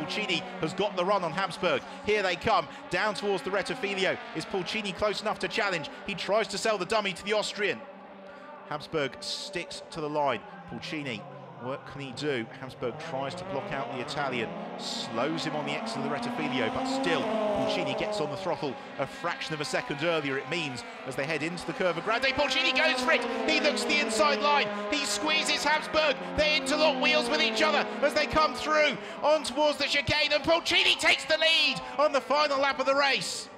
Pulcini has got the run on Habsburg. Here they come, down towards the Rettifilo. Is Pulcini close enough to challenge? He tries to sell the dummy to the Austrian. Habsburg sticks to the line. Pulcini what can he do? Habsburg tries to block out the Italian, slows him on the exit of the Rettifilo, but still, gets on the throttle a fraction of a second earlier, it means, as they head into the Curva Grande. Pulcini goes for it, he looks the inside line, he squeezes Habsburg, they interlock wheels with each other as they come through on towards the chicane, and Pulcini takes the lead on the final lap of the race.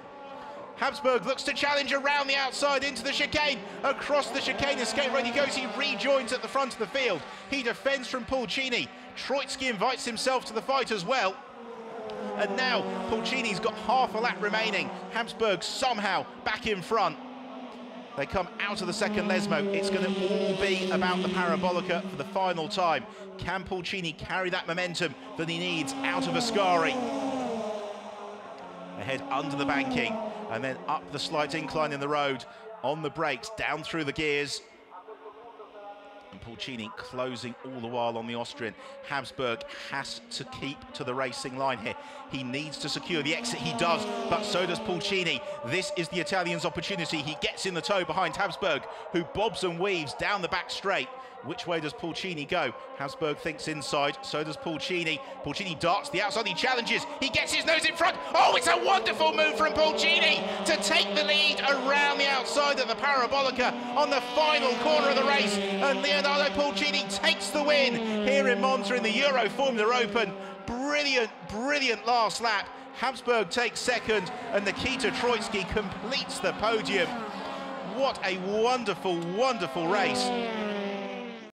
Habsburg looks to challenge around the outside into the chicane. Across the chicane, escape road he goes. He rejoins at the front of the field. He defends from Pulcini. Troitsky invites himself to the fight as well. And now Pulcini's got half a lap remaining. Habsburg somehow back in front. They come out of the second Lesmo. It's going to all be about the Parabolica for the final time. Can Pulcini carry that momentum that he needs out of Ascari? Ahead under the banking and then up the slight incline in the road on the brakes, down through the gears. And Pulcini closing all the while on the Austrian. Habsburg has to keep to the racing line here. He needs to secure the exit. He does, but so does Pulcini. This is the Italian's opportunity. He gets in the tow behind Habsburg, who bobs and weaves down the back straight. Which way does Pulcini go? Habsburg thinks inside, so does Pulcini. Pulcini darts the outside, he challenges, he gets his nose in front. Oh, it's a wonderful move from Pulcini to take the lead around the outside of the Parabolica on the final corner of the race. And Leonardo Pulcini takes the win here in Monza in the Euro Formula Open. Brilliant, brilliant last lap. Habsburg takes second and Nikita Troitsky completes the podium. What a wonderful, wonderful race.